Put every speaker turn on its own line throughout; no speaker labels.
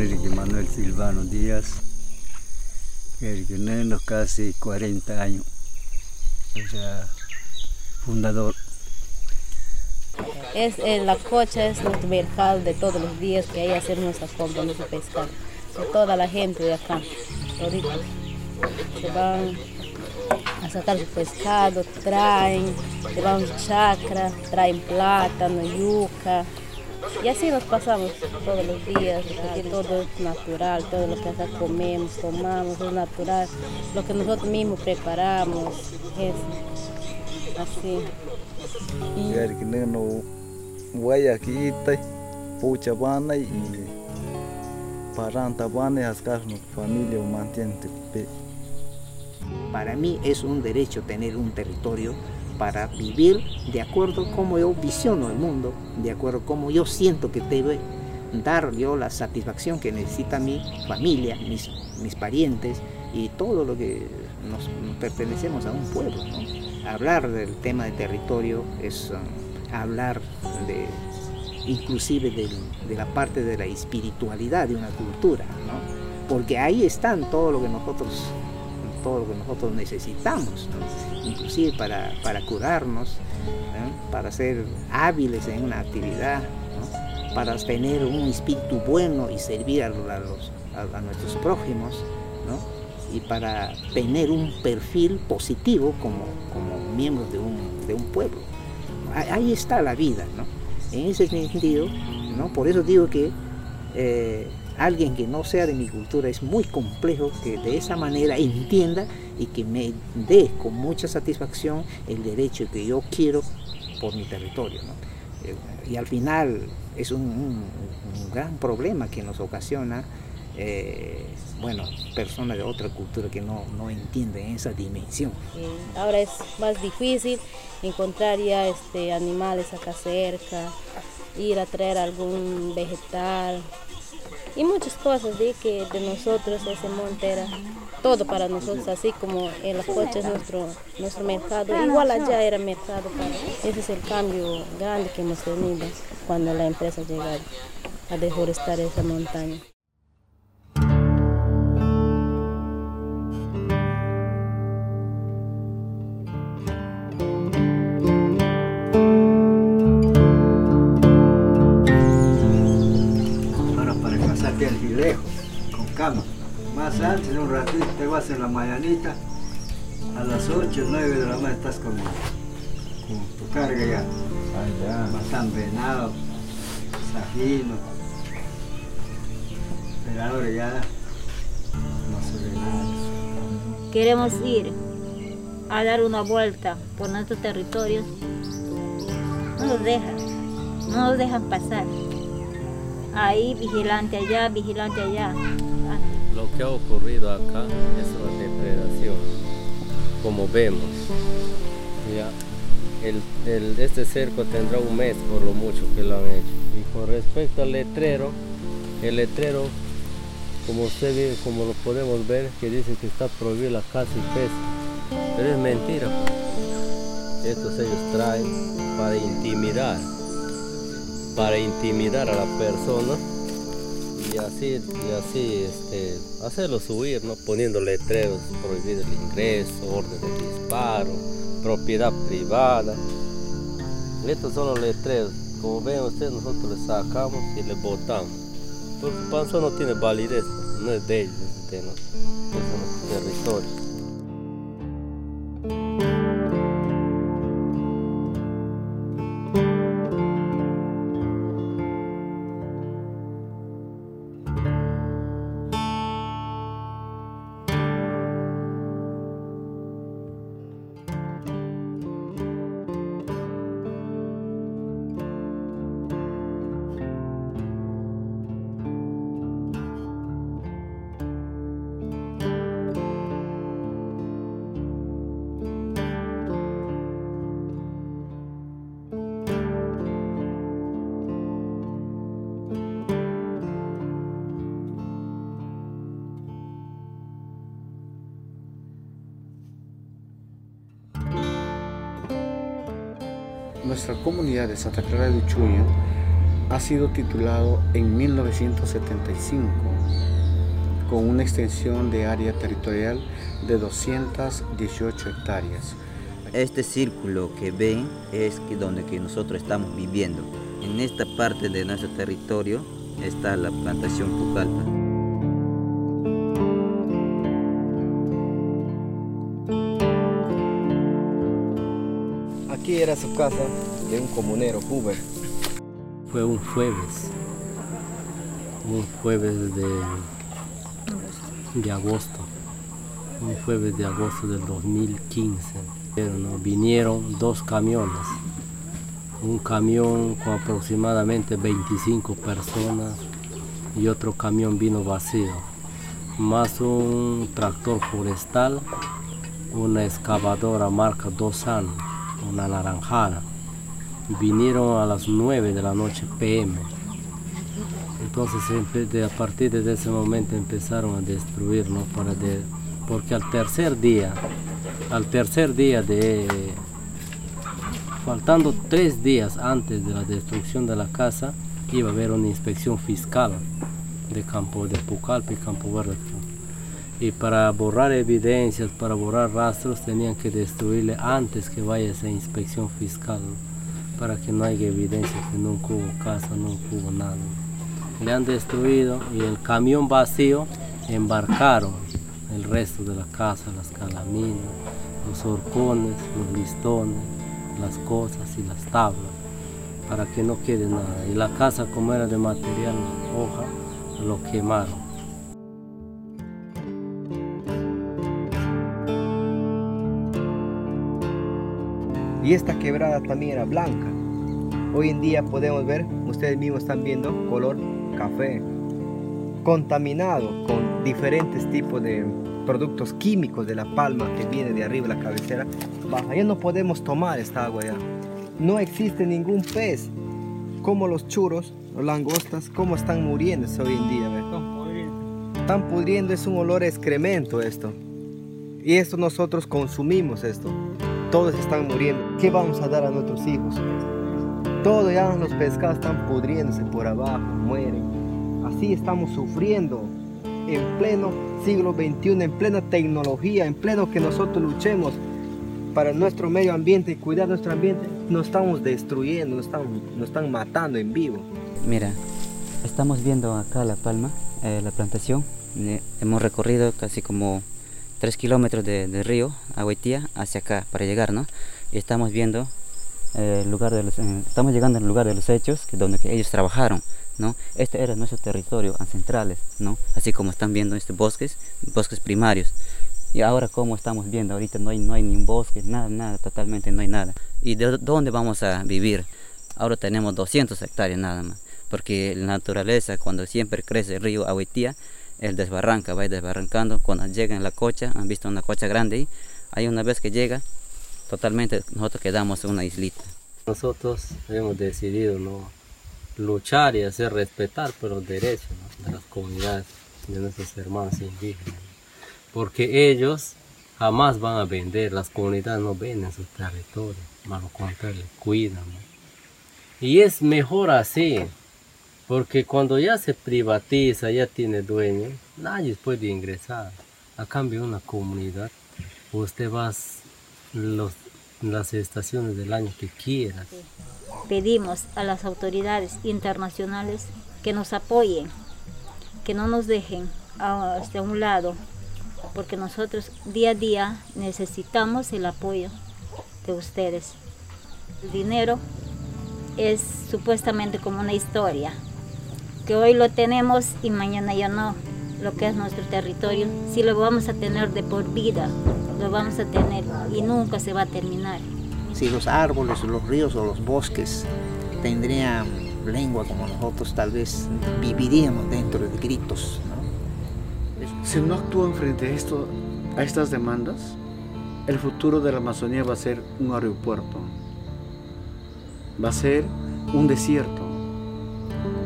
Enrique Manuel Silvano Díaz, que tenemos casi 40 años, fundador.
Es, eh, la cocha es nuestro mercado de todos los días que hay hacer nuestra compra, nuestro pescado. Toda la gente de acá, toditos, se van a sacar su pescado, traen, se van chacra, traen plátano, yuca. Y así nos pasamos todos los días, porque todo es natural, todo lo que acá comemos, tomamos es natural, lo que nosotros mismos preparamos es así.
Y guayaquita, puchabana y parantabana, ascar familia mantiene
para mí es un derecho tener un territorio para vivir de acuerdo como yo visiono el mundo, de acuerdo como yo siento que debe dar yo la satisfacción que necesita mi familia, mis, mis parientes y todo lo que nos, pertenecemos a un pueblo. Hablar del tema de territorio es um, hablar de inclusive de, la parte de la espiritualidad de una cultura, porque ahí están todo lo que nosotros todo lo que nosotros necesitamos, inclusive para, para curarnos, para ser hábiles en una actividad, para tener un espíritu bueno y servir a, los, a, nuestros prójimos, y para tener un perfil positivo como, como miembros de un, de un pueblo. Ahí está la vida, ¿no? En ese sentido, por eso digo que eh, alguien que no sea de mi cultura es muy complejo que de esa manera entienda y que me dé con mucha satisfacción el derecho que yo quiero por mi territorio. Eh, y al final es un, gran problema que nos ocasiona, eh, bueno, personas de otra cultura que no, no entienden esa dimensión.
ahora es más difícil encontrar ya este, animales acá cerca, ir a traer algún vegetal, y muchas cosas de que de nosotros ese monte era todo para nosotros, así como en las coches nuestro, nuestro mercado, igual allá era mercado Ese es el cambio grande que hemos tenido cuando la empresa llegó a deforestar esa montaña.
Más antes, un ratito, te vas en la mañanita, a las 8, 9 de la mañana estás con, tu carga ya. Ah, Matan venado, sajino. Pero ahora ya no se ve nada.
Queremos ir a dar una vuelta por nuestros territorios. No nos dejan, no nos dejan pasar ahí, vigilante allá, vigilante allá.
Lo que ha ocurrido acá es una depredación, como vemos. El, este cerco tendrá un mes por lo mucho que lo han hecho. Y con respecto al letrero, el letrero, como usted ve, como lo podemos ver, que dice que está prohibida la caza y pesca. Pero es mentira. Estos ellos traen para intimidar para intimidar a la persona y así, y así este, hacerlos subir, ¿no? poniendo letreros, prohibir el ingreso, orden de disparo, propiedad privada. Estos son los letreros. Como ven ustedes, nosotros les sacamos y les botamos. Entonces, el no tiene validez, no es de ellos, es de nuestro territorio.
Nuestra comunidad de Santa Clara de Chuyo ha sido titulado en 1975 con una extensión de área territorial de 218 hectáreas.
Este círculo que ven es donde que nosotros estamos viviendo. En esta parte de nuestro territorio está la plantación Pucallpa.
Aquí era su casa de un comunero, Huber.
Fue un jueves, un jueves de, de agosto, un jueves de agosto del 2015. Pero, ¿no? Vinieron dos camiones, un camión con aproximadamente 25 personas y otro camión vino vacío, más un tractor forestal, una excavadora marca Dosan, una naranjada. Vinieron a las 9 de la noche PM. Entonces a partir de ese momento empezaron a destruir, ¿no? Para de- porque al tercer día, al tercer día de, faltando tres días antes de la destrucción de la casa, iba a haber una inspección fiscal de campo de Pucallpa y Campo Verde. Y para borrar evidencias, para borrar rastros, tenían que destruirle antes que vaya esa inspección fiscal, para que no haya evidencia que nunca hubo casa, nunca hubo nada. Le han destruido y el camión vacío embarcaron el resto de la casa, las calaminas, los horcones, los listones, las cosas y las tablas, para que no quede nada. Y la casa, como era de material hoja, lo quemaron.
Y esta quebrada también era blanca. Hoy en día podemos ver, ustedes mismos están viendo, color café. Contaminado con diferentes tipos de productos químicos de la palma que viene de arriba la cabecera. Baja, ya no podemos tomar esta agua ya. No existe ningún pez. Como los churros, los langostas, cómo están muriendo hoy en día. Están pudriendo, es un olor a excremento esto. Y esto nosotros consumimos esto. Todos están muriendo. ¿Qué vamos a dar a nuestros hijos? Todo ya los pescados están pudriéndose por abajo, mueren. Así estamos sufriendo en pleno siglo XXI, en plena tecnología, en pleno que nosotros luchemos para nuestro medio ambiente y cuidar nuestro ambiente, nos estamos destruyendo, nos están, nos están matando en vivo.
Mira, estamos viendo acá La Palma, eh, la plantación. Eh, hemos recorrido casi como 3 kilómetros de, de río, Agüetía, hacia acá para llegar, ¿no? Y estamos viendo eh, el lugar de los, eh, estamos llegando al lugar de los hechos, que donde que ellos trabajaron, ¿no? Este era nuestro territorio ancestrales, ¿no? Así como están viendo estos bosques, bosques primarios. Y ahora como estamos viendo, ahorita no hay, no hay ni un bosque, nada, nada, totalmente no hay nada. ¿Y de dónde vamos a vivir? Ahora tenemos 200 hectáreas nada más, porque la naturaleza, cuando siempre crece el río Agüetía, él desbarranca, va desbarrancando. Cuando llega en la cocha, han visto una cocha grande ahí, ahí una vez que llega, totalmente nosotros quedamos en una islita.
Nosotros hemos decidido ¿no? luchar y hacer respetar por los derechos de las comunidades, de nuestros hermanos indígenas. Porque ellos jamás van a vender, las comunidades no venden su territorio, más lo contrario, cuidan. Y es mejor así, porque cuando ya se privatiza, ya tiene dueño, nadie puede ingresar. A cambio, una comunidad, usted va los, las estaciones del año que quiera.
Pedimos a las autoridades internacionales que nos apoyen, que no nos dejen hasta un lado, porque nosotros día a día necesitamos el apoyo de ustedes. El dinero es supuestamente como una historia, que hoy lo tenemos y mañana ya no, lo que es nuestro territorio, si lo vamos a tener de por vida, lo vamos a tener y nunca se va a terminar.
Si los árboles, los ríos o los bosques tendrían lengua como nosotros, tal vez viviríamos dentro de gritos. ¿no?
Si no actúan frente a, esto, a estas demandas, el futuro de la Amazonía va a ser un aeropuerto, va a ser un desierto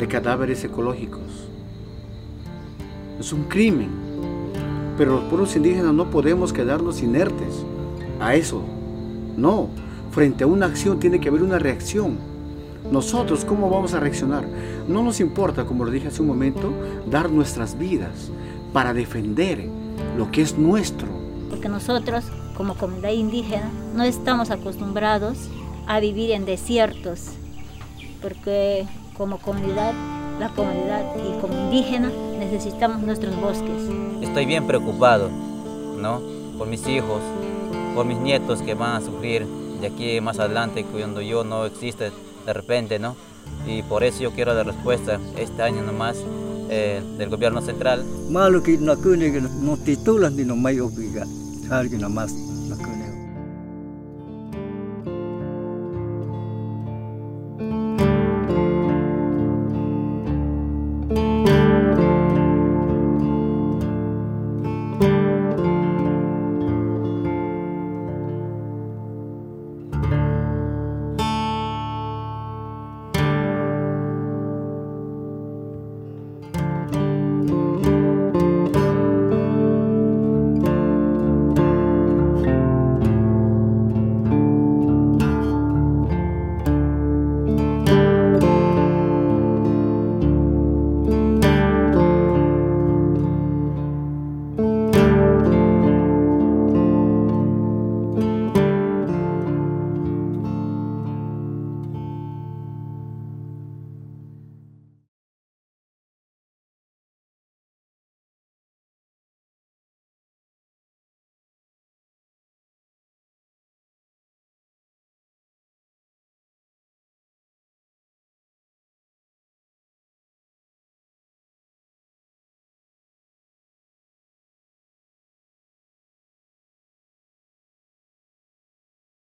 de cadáveres ecológicos. Es un crimen, pero los pueblos indígenas no podemos quedarnos inertes a eso. No, frente a una acción tiene que haber una reacción. nosotros cómo vamos a reaccionar. No nos importa, como lo dije hace un momento, dar nuestras vidas para defender lo que es nuestro.
Porque nosotros, como comunidad indígena, no estamos acostumbrados a vivir en desiertos, porque como comunidad, la comunidad y como indígena necesitamos nuestros bosques.
Estoy bien preocupado, ¿no? Por mis hijos, por mis nietos que van a sufrir de aquí más adelante cuando yo no existe de repente, ¿no? Y por eso yo quiero la respuesta este año nomás eh, del gobierno central.
Malo que no no titulan ni no may obliga, alguien nomás no